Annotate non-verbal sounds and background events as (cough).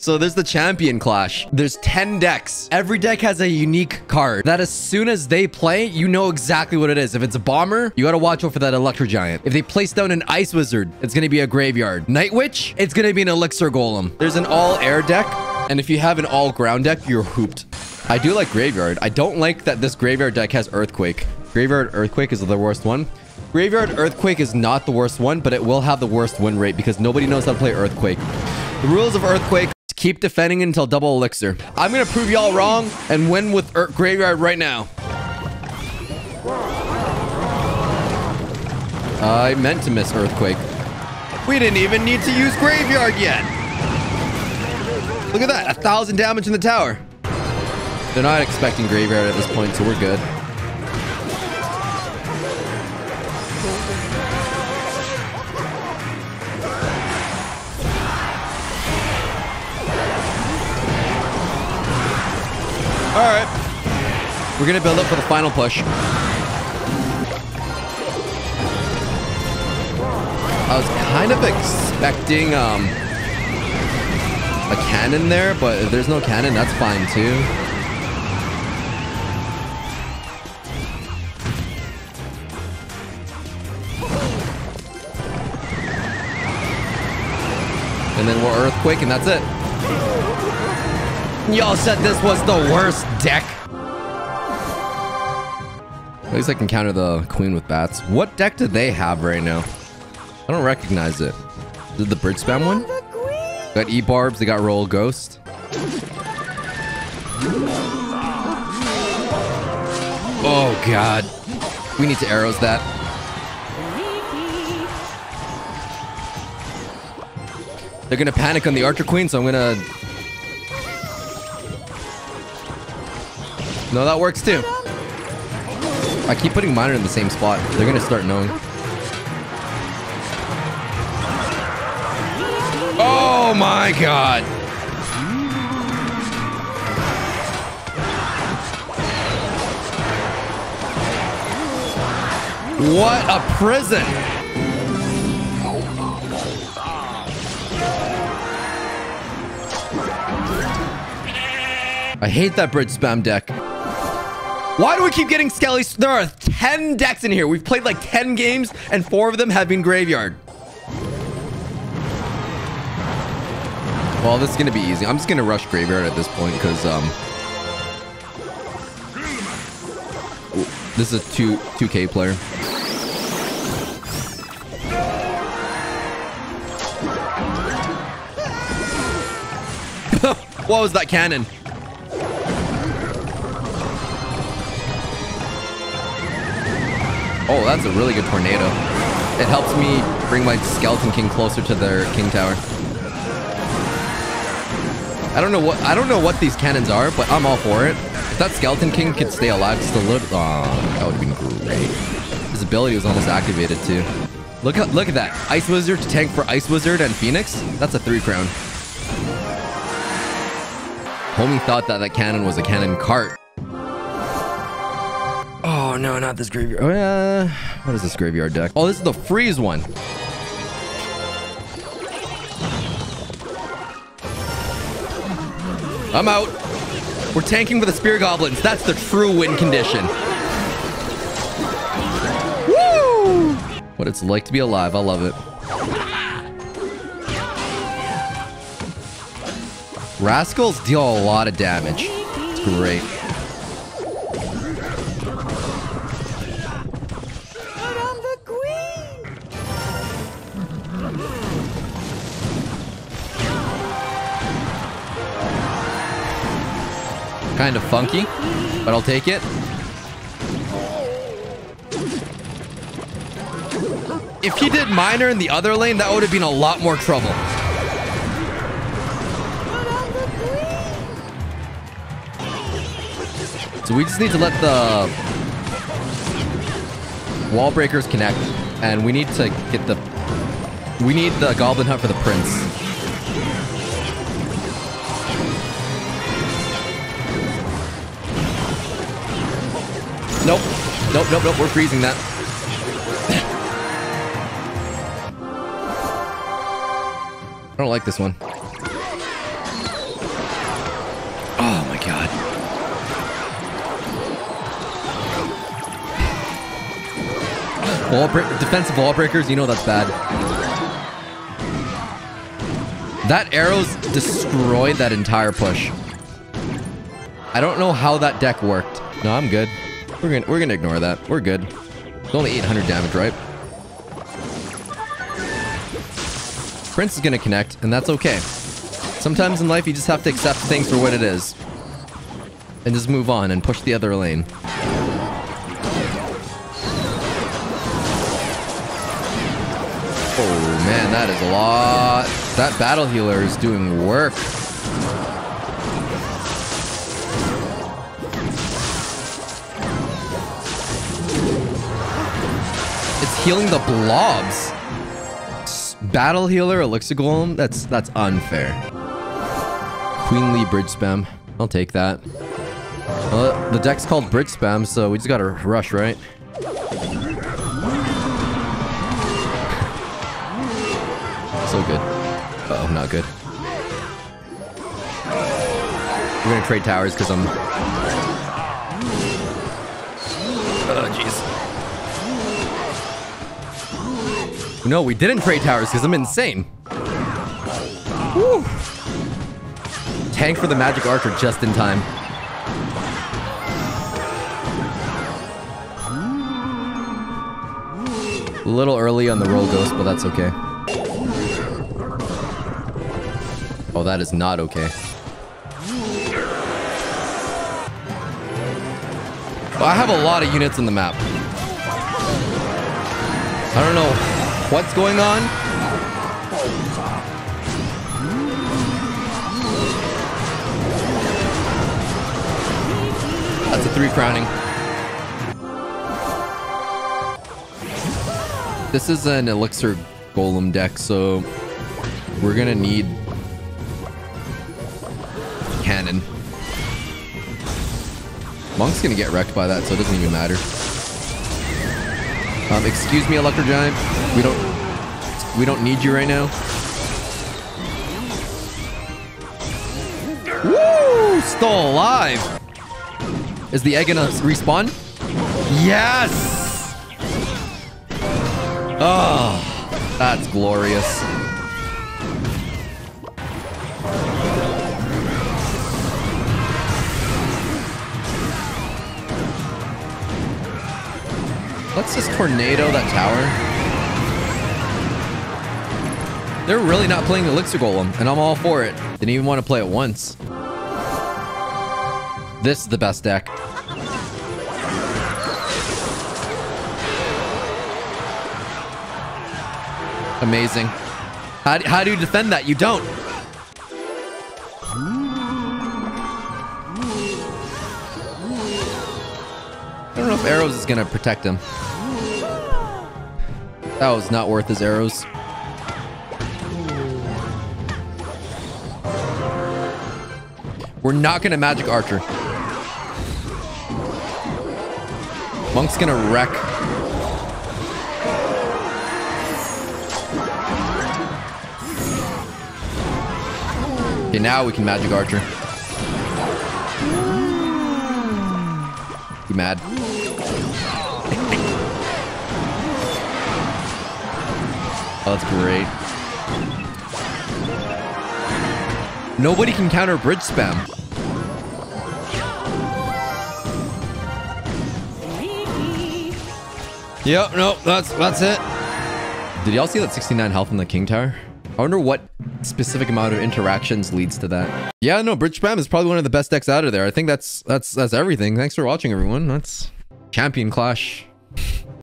So there's the champion clash. There's 10 decks. Every deck has a unique card that as soon as they play, you know exactly what it is. If it's a bomber, you got to watch out for that Electro Giant. If they place down an Ice Wizard, it's going to be a graveyard. Night Witch, it's going to be an Elixir Golem. There's an all air deck. And if you have an all ground deck, you're hooped. I do like Graveyard. I don't like that this Graveyard deck has Earthquake. Graveyard Earthquake is the worst one. Graveyard Earthquake is not the worst one, but it will have the worst win rate because nobody knows how to play Earthquake. The rules of Earthquake Keep defending until double elixir. I'm gonna prove y'all wrong and win with er Graveyard right now. I meant to miss Earthquake. We didn't even need to use Graveyard yet. Look at that, a thousand damage in the tower. They're not expecting Graveyard at this point, so we're good. We're going to build up for the final push. I was kind of expecting um, a cannon there, but if there's no cannon, that's fine too. And then we'll Earthquake, and that's it. Y'all said this was the worst deck. At least I can counter the queen with bats. What deck do they have right now? I don't recognize it. Did the bridge spam one? Got E-barbs, they got royal ghost. Oh god. We need to arrows that. They're gonna panic on the archer queen, so I'm gonna No, that works too. I keep putting miner in the same spot. They're gonna start knowing. Oh my god. What a prison. I hate that bridge spam deck. Why do we keep getting Skelly? There are 10 decks in here. We've played like 10 games and four of them have been graveyard. Well, this is going to be easy. I'm just going to rush graveyard at this point because um, this is a 2 2k player. (laughs) what was that cannon? Oh, that's a really good tornado. It helps me bring my Skeleton King closer to their King Tower. I don't know what I don't know what these cannons are, but I'm all for it. If that Skeleton King could stay alive just a little, oh, that would have been great. His ability was almost activated too. Look at look at that Ice Wizard tank for Ice Wizard and Phoenix. That's a three crown. Homie thought that that cannon was a cannon cart. Oh, no, not this graveyard. Oh, yeah. What is this graveyard deck? Oh, this is the freeze one. I'm out. We're tanking for the Spear Goblins. That's the true win condition. Woo! What it's like to be alive. I love it. Rascals deal a lot of damage. It's great. Kind of funky, but I'll take it. If he did miner in the other lane, that would have been a lot more trouble. So we just need to let the wall breakers connect, and we need to get the... We need the Goblin Hunt for the Prince. Nope. Nope, nope, nope. We're freezing that. I don't like this one. Oh my god. Wall defensive wall breakers, you know that's bad. That arrow's destroyed that entire push. I don't know how that deck worked. No, I'm good. We're gonna we're gonna ignore that. We're good. It's only 800 damage, right? Prince is gonna connect, and that's okay. Sometimes in life, you just have to accept things for what it is. And just move on and push the other lane. Oh, man, that is a lot. That battle healer is doing work. Healing the blobs. Battle healer, elixir golem. That's that's unfair. Queenly bridge spam. I'll take that. The deck's called bridge spam, so we just gotta rush, right? So good. Uh oh, not good. We're gonna trade towers because I'm... No, we didn't trade towers because I'm insane. Woo. Tank for the magic archer just in time. A little early on the royal ghost, but that's okay. Oh, that is not okay. Well, I have a lot of units in the map. I don't know what's going on. That's a three crowning. This is an elixir golem deck, so we're gonna need cannon. Monk's gonna get wrecked by that, so it doesn't even matter. Um, excuse me, Electro Giant. We don't we don't need you right now. Woo! Still alive. Is the egg gonna respawn? Yes! Oh, that's glorious. Let's just tornado that tower. They're really not playing Elixir Golem, and I'm all for it. Didn't even want to play it once. This is the best deck. Amazing. How, how do you defend that? You don't. Know if arrows is gonna protect him. That was not worth his arrows. We're not gonna magic archer. Monk's gonna wreck. Okay, now we can magic archer. You mad? Oh, that's great. Nobody can counter bridge spam. Yep, nope, that's that's it. Did y'all see that 69 health in the king tower? I wonder what specific amount of interactions leads to that. Yeah, no, bridge spam is probably one of the best decks out of there. I think that's that's that's everything. Thanks for watching, everyone. That's champion clash.